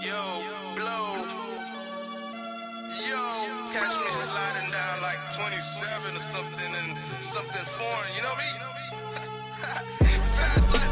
Yo, blow. Yo, catch me sliding down like 27 or something and something foreign, you know me?